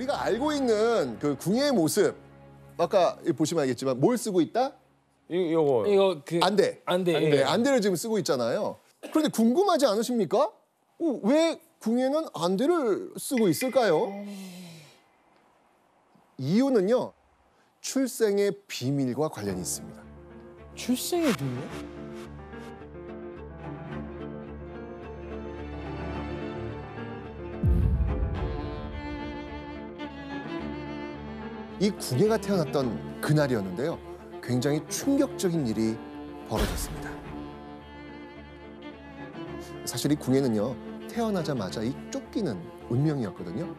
우리가 알고 있는 그 궁예의 모습 아까 보시면 알겠지만 뭘 쓰고 있다? 이 요거 이거 그 안대. 안대. 네, 예. 안대를 지금 쓰고 있잖아요. 그런데 궁금하지 않으십니까? 어, 왜 궁예는 안대를 쓰고 있을까요? 이유는요. 출생의 비밀과 관련이 있습니다. 출생의 비밀? 이 궁예가 태어났던 그날이었는데요. 굉장히 충격적인 일이 벌어졌습니다. 사실 이 궁예는요. 태어나자마자 이 쫓기는 운명이었거든요.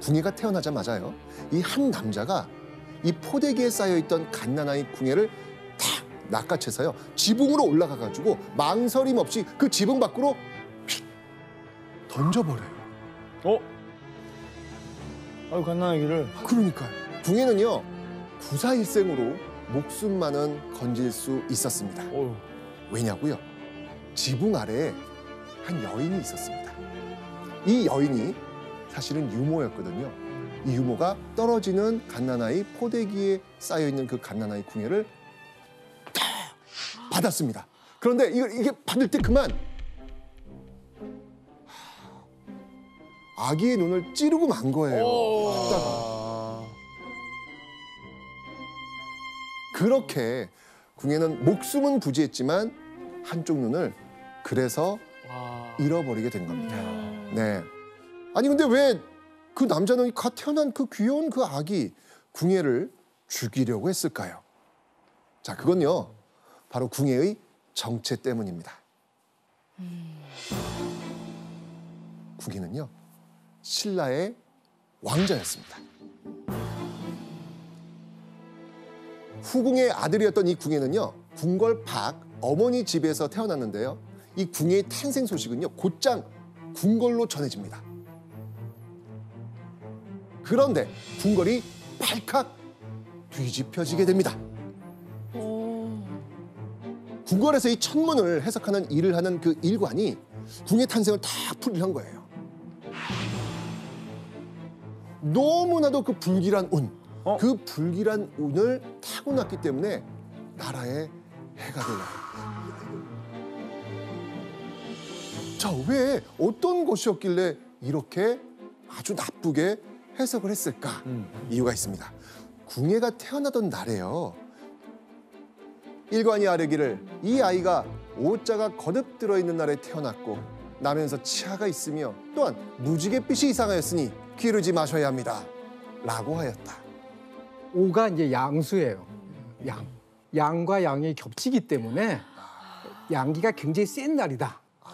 궁예가 태어나자마자요. 이 한 남자가 이 포대기에 쌓여있던 갓난아이 궁예를 탁 낚아채서요. 지붕으로 올라가 가지고 망설임 없이 그 지붕 밖으로 휙 던져버려요. 어? 아유 갓난아기를 그러니까요. 궁예는요 구사일생으로 목숨만은 건질 수 있었습니다. 어휴 왜냐고요? 지붕 아래에 한 여인이 있었습니다. 이 여인이 사실은 유모였거든요. 이 유모가 떨어지는 갓난아이 포대기에 쌓여 있는 그 갓난아이 궁예를 다 받았습니다. 그런데 이걸 이게 받을 때 그만 아기의 눈을 찌르고 만 거예요. 그렇게 궁예는 목숨은 부지했지만 한쪽 눈을 그래서 와. 잃어버리게 된 겁니다. 네. 아니 근데 왜 그 남자는 갓 태어난 그 귀여운 그 아기 궁예를 죽이려고 했을까요? 자, 그건요. 바로 궁예의 정체 때문입니다. 궁예는요. 신라의 왕자였습니다. 후궁의 아들이었던 이 궁예는요. 궁궐 밖 어머니 집에서 태어났는데요. 이 궁예의 탄생 소식은요. 곧장 궁궐로 전해집니다. 그런데 궁궐이 발칵 뒤집혀지게 됩니다. 궁궐에서 이 천문을 해석하는 일을 하는 그 일관이 궁의 탄생을 다 풀이한 거예요. 너무나도 그 불길한 운, 어? 그 불길한 운을 타고났기 때문에 나라에 해가 되요 자, 왜 어떤 것이었길래 이렇게 아주 나쁘게 해석을 했을까? 음. 이유가 있습니다. 궁예가 태어나던 날에요. 일관이 아뢰기를 이 아이가 오자가 거듭 들어있는 날에 태어났고 나면서 치아가 있으며 또한 무지갯빛이 이상하였으니 기르지 마셔야 합니다. 라고 하였다. 오가 이제 양수예요. 양. 양과 양이 겹치기 때문에 양기가 굉장히 센 날이다. 어.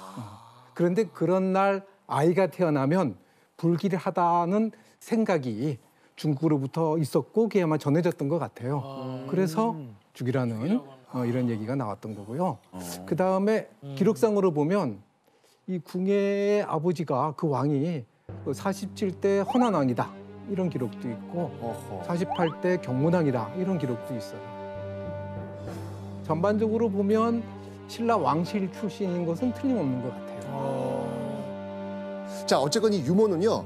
그런데 그런 날 아이가 태어나면 불길하다는 생각이 중국으로부터 있었고 그게 아마 전해졌던 것 같아요. 그래서 죽이라는 어, 이런 얘기가 나왔던 거고요. 그 다음에 기록상으로 보면 이 궁예의 아버지가 그 왕이 47대 헌안왕이다 이런 기록도 있고 어허. 48대 경문왕이다 이런 기록도 있어요. 전반적으로 보면 신라 왕실 출신인 것은 틀림없는 것 같아요. 자, 어쨌건 이 유모는요,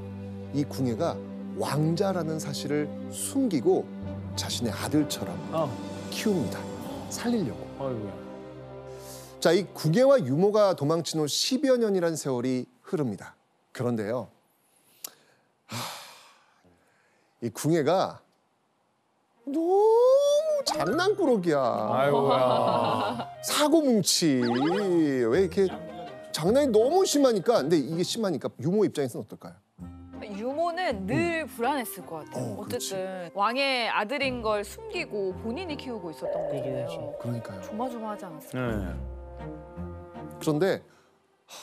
이 궁예가 왕자라는 사실을 숨기고 자신의 아들처럼 아 키웁니다. 살리려고. 아이고야 자, 이 궁예와 유모가 도망친 후 10여 년이라는 세월이 흐릅니다. 그런데요, 하, 이 궁예가 너무 장난꾸러기야. 아이고야 사고 뭉치. 왜 이렇게 장난이 너무 심하니까, 근데 이게 심하니까 유모 입장에서는 어떨까요? 유모는 늘 불안했을 것 같아요. 어, 그렇지. 어쨌든 왕의 아들인 걸 숨기고 본인이 키우고 있었던 거잖아요. 그러니까요. 조마조마하지 않았어요? 네. 그런데 하,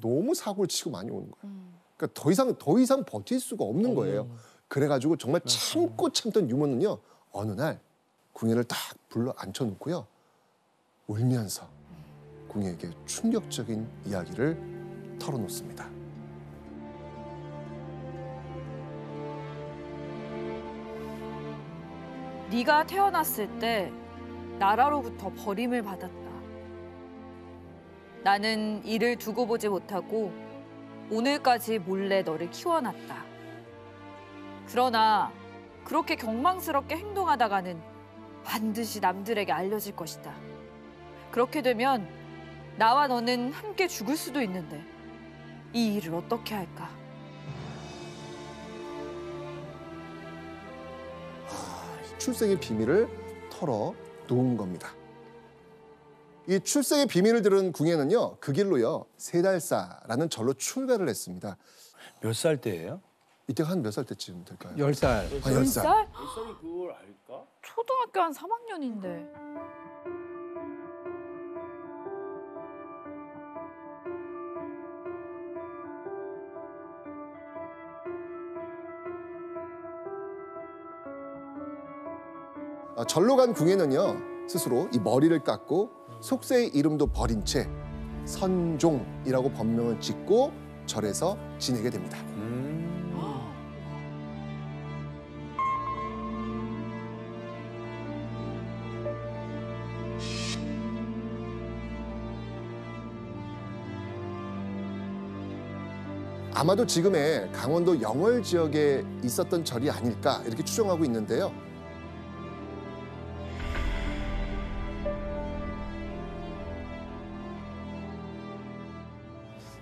너무 사고를 치고 많이 오는 거예요. 음. 그러니까 더 이상 더 이상 버틸 수가 없는 거예요. 그래가지고 정말 참고 참던 유모는요 어느 날 궁예를 딱 불러 앉혀놓고요 울면서 궁예에게 충격적인 이야기를 털어놓습니다. 네가 태어났을 때 나라로부터 버림을 받았다. 나는 이를 두고 보지 못하고 오늘까지 몰래 너를 키워놨다. 그러나 그렇게 경망스럽게 행동하다가는 반드시 남들에게 알려질 것이다. 그렇게 되면 나와 너는 함께 죽을 수도 있는데 이 일을 어떻게 할까? 출생의 비밀을 털어 놓은 겁니다. 이 출생의 비밀을 들은 궁예는요, 그 길로요, 세 달사라는 절로 출가를 했습니다. 몇 살 때예요? 이때 한 몇 살 때쯤 될까요? 열 살. 한열 살. 살? 몇 살이 그걸 알까? 초등학교 한 3학년인데. 아, 절로 간 궁예는요, 스스로 이 머리를 깎고 속세의 이름도 버린 채 선종이라고 법명을 짓고 절에서 지내게 됩니다. 음. 아마도 지금의 강원도 영월 지역에 있었던 절이 아닐까 이렇게 추정하고 있는데요.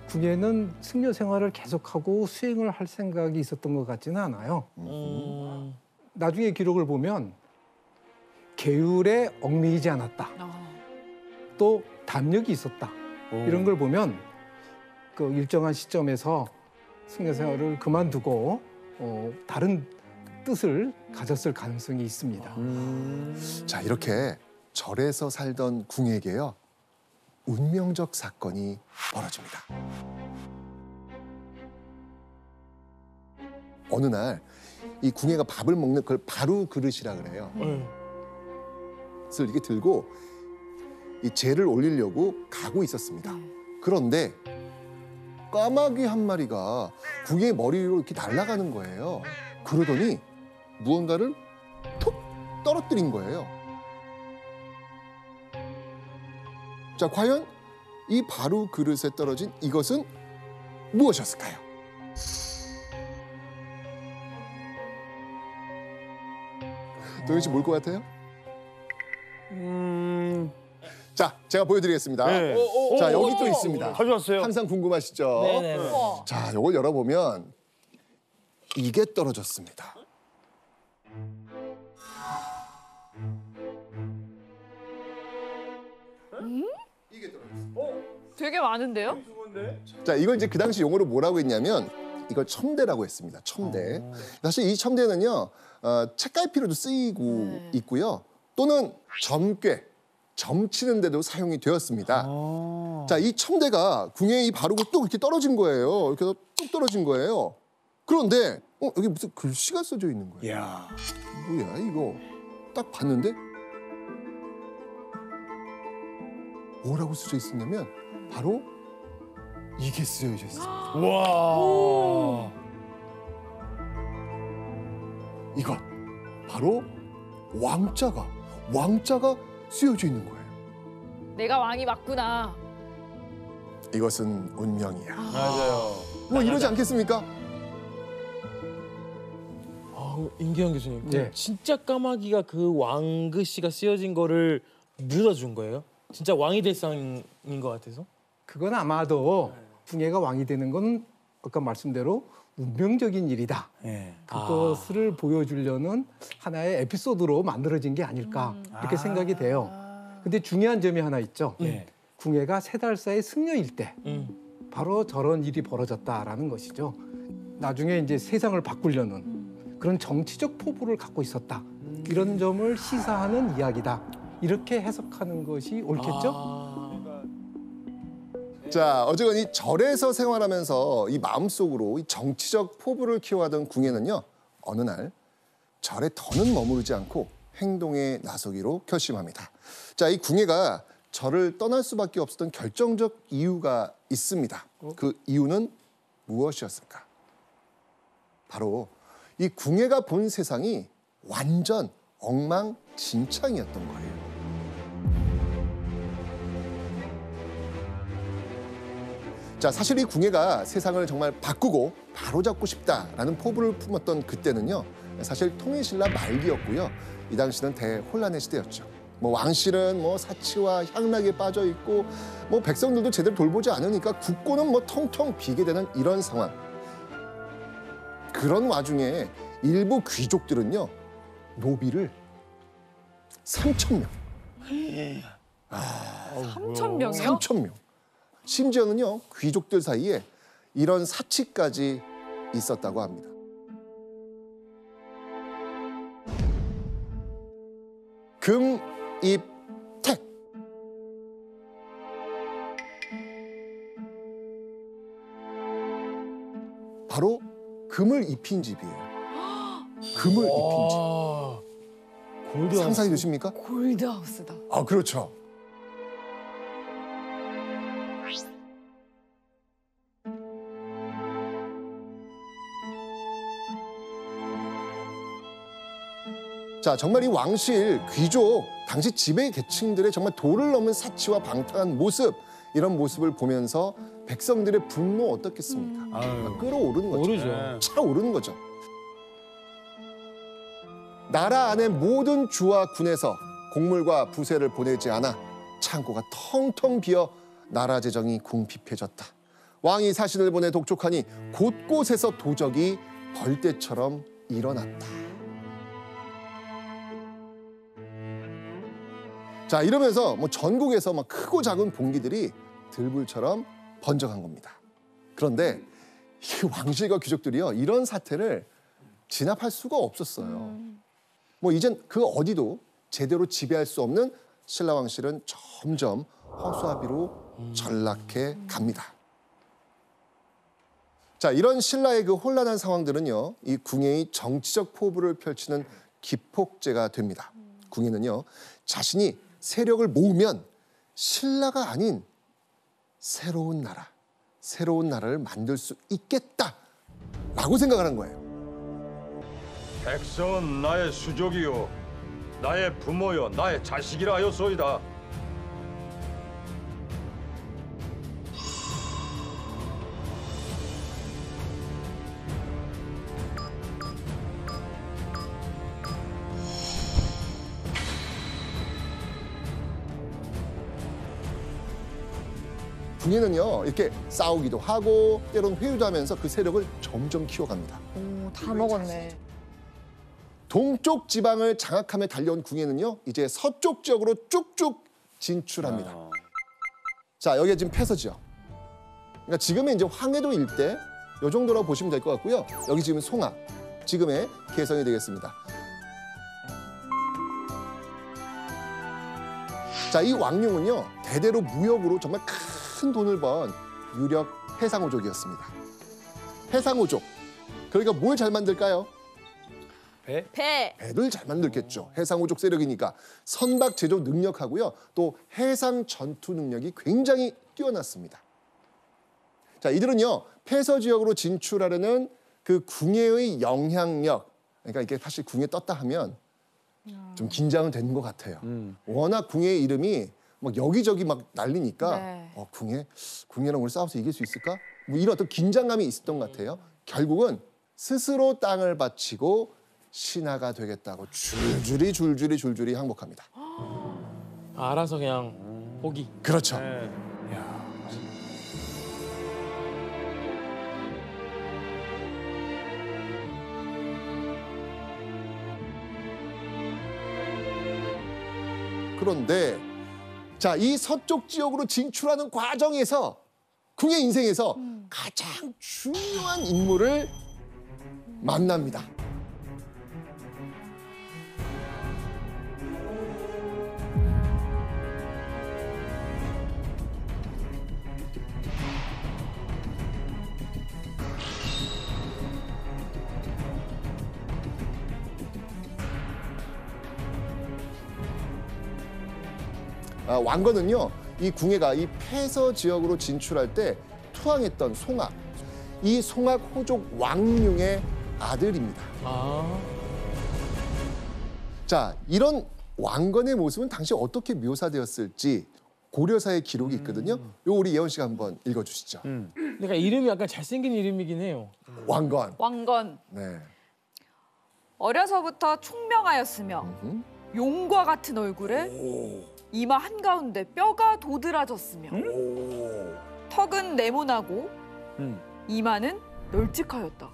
궁예는 승려 생활을 계속하고 수행을 할 생각이 있었던 것 같지는 않아요. 음. 나중에 기록을 보면 계율에 얽매이지 않았다. 아, 또 담력이 있었다. 이런 걸 보면 그 일정한 시점에서 승려 생활을 그만두고 어, 다른 뜻을 가졌을 가능성이 있습니다. 음. 자 이렇게 절에서 살던 궁에게요 운명적 사건이 벌어집니다. 어느 날 이 궁예가 밥을 먹는 그걸 바루 그릇이라 그래요. 네. 그래서 이렇게 들고 이 재를 올리려고 가고 있었습니다. 그런데 까마귀 한 마리가 궁의 머리로 이렇게 날아가는 거예요. 그러더니 무언가를 톡 떨어뜨린 거예요. 자, 과연 이 바로 그릇에 떨어진 이것은 무엇이었을까요? 도현 씨뭘것 같아요? 음. 자, 제가 보여드리겠습니다. 네. 자, 여기 또 있습니다. 가져왔어요. 항상 궁금하시죠? 네네. 우와. 자, 이걸 열어보면 이게 떨어졌습니다. 이게 떨어졌어요. 되게 많은데요? 자, 이걸 이제 그 당시 용어로 뭐라고 했냐면 이걸 첨대라고 했습니다. 첨대. 사실 이 첨대는요, 어, 책갈피로도 쓰이고 네. 있고요. 또는 점괘, 점치는 데도 사용이 되었습니다. 아. 자, 이 첨대가 궁에 이 바르고 뚝 이렇게 떨어진 거예요. 이렇게 해서 뚝 떨어진 거예요. 그런데 어, 여기 무슨 글씨가 써져 있는 거예요. 야. 뭐야 이거? 딱 봤는데 뭐라고 쓰여 있었냐면 바로 이게 쓰여 있었어요. 와. 이것 바로 왕자가 왕자가 쓰여져 있는 거예요. 내가 왕이 맞구나. 이것은 운명이야. 맞아요. 뭐 이러지 않겠습니까? 아, 임기현 교수님. 네. 진짜 까마귀가 그 왕글씨가 쓰여진 거를 묻어준 거예요? 진짜 왕이 될 상인 것 같아서? 그건 아마도 궁예가 왕이 되는 건 아까 말씀대로 운명적인 일이다. 예. 그것을 보여주려는 하나의 에피소드로 만들어진 게 아닐까 이렇게 생각이 돼요. 근데 중요한 점이 하나 있죠. 네. 궁예가 세 달 사이 승려일 때 음. 바로 저런 일이 벌어졌다라는 것이죠. 나중에 이제 세상을 바꾸려는 그런 정치적 포부를 갖고 있었다. 이런 점을 시사하는 이야기다. 이렇게 해석하는 것이 옳겠죠? 아. 자, 어쨌거니 절에서 생활하면서 이 마음속으로 이 정치적 포부를 키워가던 궁예는요. 어느 날 절에 더는 머무르지 않고 행동에 나서기로 결심합니다. 자, 이 궁예가 절을 떠날 수밖에 없었던 결정적 이유가 있습니다. 그 이유는 무엇이었을까? 바로 이 궁예가 본 세상이 완전 엉망진창이었던 거예요. 자, 사실 이 궁예가 세상을 정말 바꾸고 바로잡고 싶다라는 포부를 품었던 그때는요. 사실 통일신라 말기였고요. 이 당시는 대혼란의 시대였죠. 뭐 왕실은 뭐 사치와 향락에 빠져 있고 뭐 백성들도 제대로 돌보지 않으니까 국고는 뭐 텅텅 비게 되는 이런 상황. 그런 와중에 일부 귀족들은요. 노비를 3천 명, 3천 명이요? 3천 명. 심지어는요 귀족들 사이에 이런 사치까지 있었다고 합니다. 금입택. 바로 금을 입힌 집이에요. 금을 입힌 집. 상상이 되십니까? 골드하우스다. 아 그렇죠. 자 정말 이 왕실 귀족 당시 지배 계층들의 정말 도를 넘은 사치와 방탕한 모습 이런 모습을 보면서 백성들의 분노 어떻겠습니까? 아유. 끌어오르는 거죠. 모르죠. 네. 차오르는 거죠. 나라 안의 모든 주와 군에서 곡물과 부세를 보내지 않아 창고가 텅텅 비어 나라 재정이 궁핍해졌다. 왕이 사신을 보내 독촉하니 곳곳에서 도적이 벌떼처럼 일어났다. 자 이러면서 뭐 전국에서 막 크고 작은 봉기들이 들불처럼 번져간 겁니다. 그런데 이 왕실과 귀족들이요 이런 사태를 진압할 수가 없었어요. 뭐 이젠 그 어디도 제대로 지배할 수 없는 신라 왕실은 점점 허수아비로 전락해 갑니다. 자 이런 신라의 그 혼란한 상황들은요 이 궁예의 정치적 포부를 펼치는 기폭제가 됩니다. 궁예는요 자신이 세력을 모으면 신라가 아닌 새로운 나라, 새로운 나라를 만들 수 있겠다라고 생각을 한 거예요. 백성은 나의 수족이요 나의 부모요 나의 자식이라 하였소이다 궁예는요 이렇게 싸우기도 하고 때론 회유도 하면서 그 세력을 점점 키워갑니다. 오, 다 먹었네. 동쪽 지방을 장악함에 달려온 궁예는요 이제 서쪽 지역으로 쭉쭉 진출합니다. 아. 자 여기가 지금 폐서지역. 그러니까 지금의 이제 황해도 일대 요 정도라고 보시면 될 것 같고요. 여기 지금 송악 지금의 개성이 되겠습니다. 자 이 왕룡은요 대대로 무역으로 정말 큰 돈을 번 유력 해상오족이었습니다. 해상오족 그러니까 뭘 잘 만들까요? 배? 배. 배를 잘 만들겠죠. 해상오족 세력이니까 선박 제조 능력하고요. 또 해상 전투 능력이 굉장히 뛰어났습니다. 자, 이들은요. 폐서 지역으로 진출하려는 그 궁예의 영향력. 그러니까 이게 사실 궁예 떴다 하면 좀 긴장은 되는 것 같아요. 음. 워낙 궁예의 이름이 막 여기저기 막 날리니까 네. 어, 궁예 궁예랑 우리 싸워서 이길 수 있을까? 뭐 이런 어떤 긴장감이 있었던 것 같아요. 결국은 스스로 땅을 바치고 신하가 되겠다고 줄줄이 줄줄이 줄줄이 항복합니다. 알아서 그냥 포기. 그렇죠. 네. 야. 그런데 자, 이 서쪽 지역으로 진출하는 과정에서 궁의 인생에서 가장 중요한 인물을 만납니다. 아, 왕건은요, 이 궁예가 이 폐서 지역으로 진출할 때 투항했던 송악, 이 송악 호족 왕룡의 아들입니다. 아. 자, 이런 왕건의 모습은 당시 어떻게 묘사되었을지 고려사의 기록이 있거든요. 요 우리 예원 씨가 한번 읽어주시죠. 음. 그러니까 이름이 약간 잘생긴 이름이긴 해요. 왕건. 왕건 네. 어려서부터 총명하였으며 음. 용과 같은 얼굴에 이마 한가운데 뼈가 도드라졌으며 턱은 네모나고 음. 이마는 널찍하였다.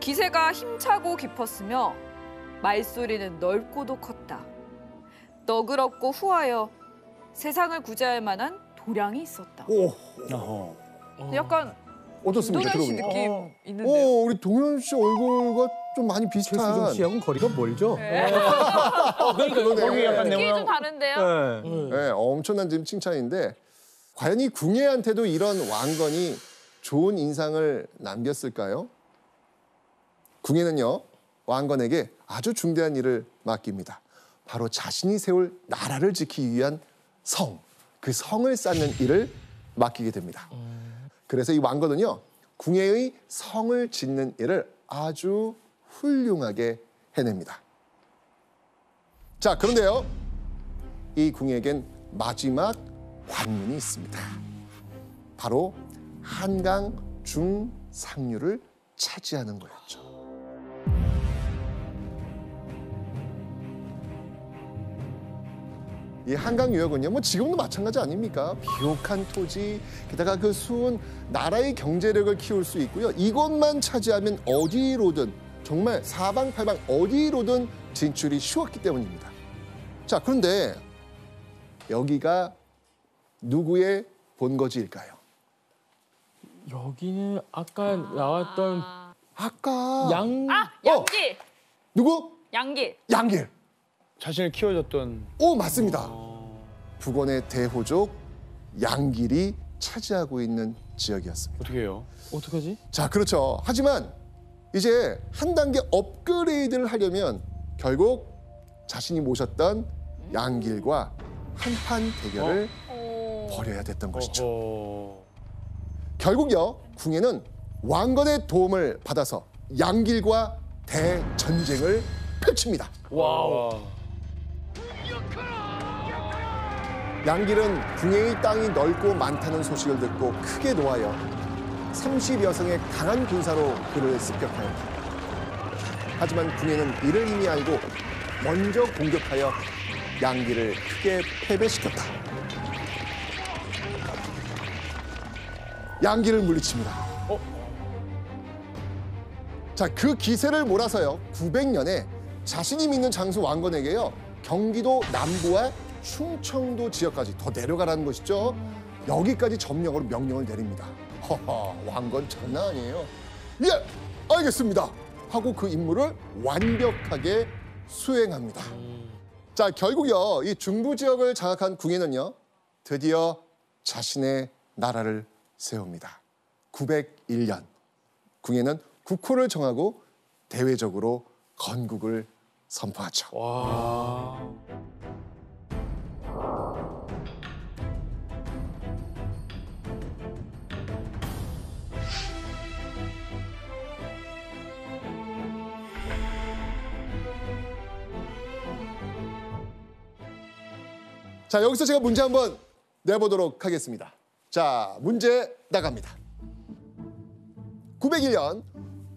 기세가 힘차고 깊었으며 말소리는 넓고도 컸다. 너그럽고 후하여 세상을 구제할 만한 도량이 있었다. 오 어허. 어. 약간 어떻습니까? 동현 씨 들어보니까. 느낌 어. 있는데요. 오 우리 동현 씨 얼굴과 좀 많이 비슷한. 최수종 씨하고는 거리가 멀죠. 네. 어, 그러니까. 거기 약간 느낌이 좀 네모난. 다른데요. 네. 네. 네, 엄청난 지금 칭찬인데 과연 이 궁예한테도 이런 왕건이 좋은 인상을 남겼을까요? 궁예는요 왕건에게 아주 중대한 일을 맡깁니다. 바로 자신이 세울 나라를 지키기 위한 성, 그 성을 쌓는 일을 맡기게 됩니다. 그래서 이 왕건은요 궁예의 성을 짓는 일을 아주 훌륭하게 해냅니다. 자 그런데요 이 궁에겐 마지막 관문이 있습니다. 바로 한강 중상류를 차지하는 거였죠. 이 한강 유역은요, 뭐 지금도 마찬가지 아닙니까? 비옥한 토지, 게다가 그 수은 나라의 경제력을 키울 수 있고요. 이곳만 차지하면 어디로든 정말 사방팔방 어디로든 진출이 쉬웠기 때문입니다. 자, 그런데 여기가 누구의 본거지일까요? 여기는 아까 나왔던 아까 양 아 양길 누구? 양길 양길. 자신을 키워줬던. 오 맞습니다. 어. 북원의 대호족 양길이 차지하고 있는 지역이었습니다. 어떻게 해요? 어떡하지? 자, 그렇죠. 하지만 이제 한 단계 업그레이드를 하려면 결국 자신이 모셨던 양길과 한판 대결을 오. 벌여야 됐던 것이죠. 어허. 결국요, 궁예는 왕건의 도움을 받아서 양길과 대전쟁을 펼칩니다. wow. 양길은 궁예의 땅이 넓고 많다는 소식을 듣고 크게 노하여 30여 성의 강한 군사로 그를 습격하였다. 하지만 궁예는 이를 이미 알고 먼저 공격하여 양길을 크게 패배시켰다. 양길을 물리칩니다. 자, 그 기세를 몰아서요. 900년에 자신이 믿는 장수 왕건에게요. 경기도 남부와 충청도 지역까지 더 내려가라는 것이죠. 여기까지 점령으로 명령을 내립니다. 허허, 왕건 장난 아니에요. 예, 알겠습니다. 하고 그 임무를 완벽하게 수행합니다. 자, 결국요. 이 중부 지역을 장악한 궁예는요. 드디어 자신의 나라를 세웁니다. 901년. 궁예는 국호를 정하고 대외적으로 건국을 선포하죠. 와. 자, 여기서 제가 문제 한번 내보도록 하겠습니다. 자, 문제 나갑니다. 901년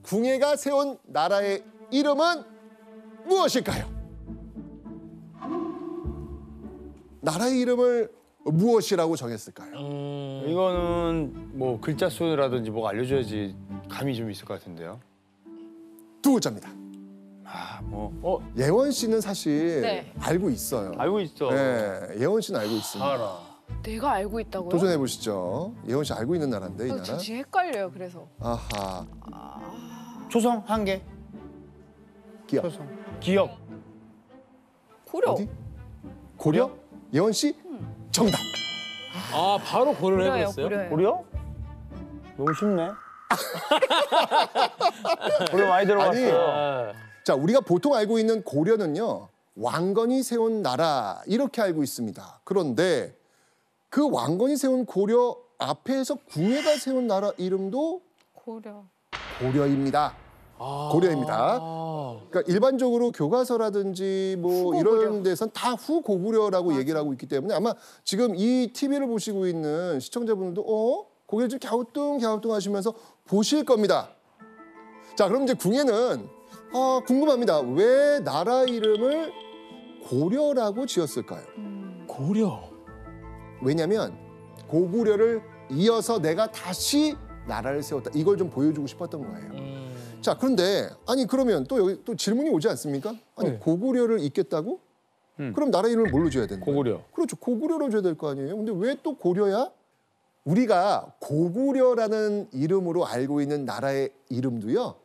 궁예가 세운 나라의 이름은 무엇일까요? 나라의 이름을 무엇이라고 정했을까요? 음. 이거는 뭐 글자 수라든지 뭐가 알려줘야지 감이 좀 있을 것 같은데요. 두 글자입니다. 아, 뭐 어, 예원 씨는 사실 네. 알고 있어요. 알고 있어. 네, 예원 씨는 알고 있습니다. 알아. 내가 알고 있다고요? 도전해 보시죠. 예원 씨 알고 있는 나라인데 이 저 나라. 지금 헷갈려요. 그래서 아하, 초성 한 개. 기억. 초성. 기억. 고려. 어디? 고려? 예원 씨? 정답. 아 바로 고려를 고려예요. 해버렸어요. 고려예요. 고려? 너무 쉽네. 고려 많이 들어봤어요. 아, 자, 우리가 보통 알고 있는 고려는요. 왕건이 세운 나라 이렇게 알고 있습니다. 그런데 그 왕건이 세운 고려 앞에서 궁예가 세운 나라 이름도 고려. 고려입니다. 아. 고려입니다. 아. 그러니까 일반적으로 교과서라든지 뭐 후고구려. 이런 데선 다 후고구려라고 얘기를 하고 있기 때문에 아마 지금 이 TV를 보시고 있는 시청자분들도 어 고개를 좀 갸우뚱 갸우뚱 하시면서 보실 겁니다. 자 그럼 이제 궁예는 아, 궁금합니다. 왜 나라 이름을 고려라고 지었을까요? 고려. 왜냐하면 고구려를 이어서 내가 다시 나라를 세웠다. 이걸 좀 보여주고 싶었던 거예요. 음. 자 그런데 아니 그러면 또 여기 또 질문이 오지 않습니까? 아니 네. 고구려를 잇겠다고? 음. 그럼 나라 이름을 뭘로 줘야 되는 거예요? 고구려. 그렇죠. 고구려로 줘야 될 거 아니에요. 근데 왜 또 고려야? 우리가 고구려라는 이름으로 알고 있는 나라의 이름도요.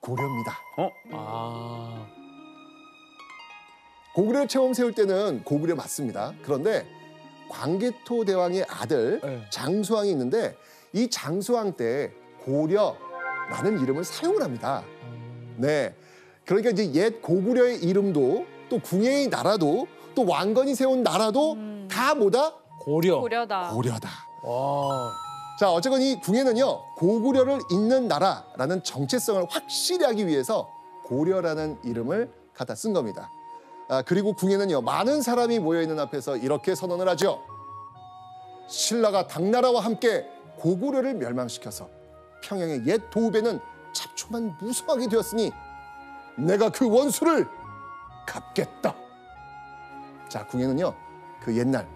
고려입니다. 어? 아. 고구려 체험 세울 때는 고구려 맞습니다. 그런데 광개토 대왕의 아들 네. 장수왕이 있는데 이 장수왕 때 고려라는 이름을 사용을 합니다. 네. 그러니까 이제 옛 고구려의 이름도 또 궁예의 나라도 또 왕건이 세운 나라도 음. 다 뭐다? 고려. 고려다. 고려다. 와. 자, 어쨌건 이 궁예는요, 고구려를 잇는 나라라는 정체성을 확실히 하기 위해서 고려라는 이름을 갖다 쓴 겁니다. 아, 그리고 궁예는요, 많은 사람이 모여있는 앞에서 이렇게 선언을 하죠. 신라가 당나라와 함께 고구려를 멸망시켜서 평양의 옛 도읍에는 잡초만 무성하게 되었으니 내가 그 원수를 갚겠다. 자, 궁예는요, 그 옛날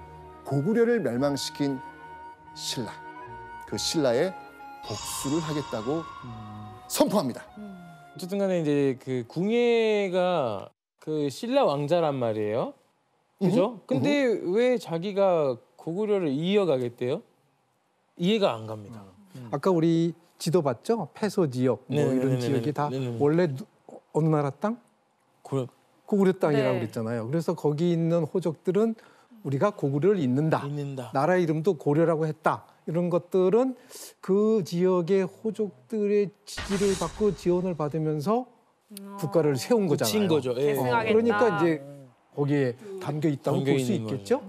고구려를 멸망시킨 신라, 그 신라의 복수를 하겠다고 선포합니다. 어쨌든 간에 이제 그 궁예가 그 신라 왕자란 말이에요. 그죠? 근데 왜 자기가 고구려를 이어가겠대요? 이해가 안 갑니다. 아까 우리 지도 봤죠? 패소 지역 뭐 네네네네네. 이런 지역이 다 네네네. 원래 누- 어느 나라 땅? 고려 고구려 땅이라고 네. 그랬잖아요. 그래서 거기 있는 호족들은 우리가 고구려를 잇는다. 있는다. 나라 이름도 고려라고 했다. 이런 것들은 그 지역의 호족들의 지지를 받고 지원을 받으면서 국가를 세운 거잖아요. 거죠. 예. 계승하겠다. 그러니까 이제 거기에 담겨 있다고 볼 수 있겠죠.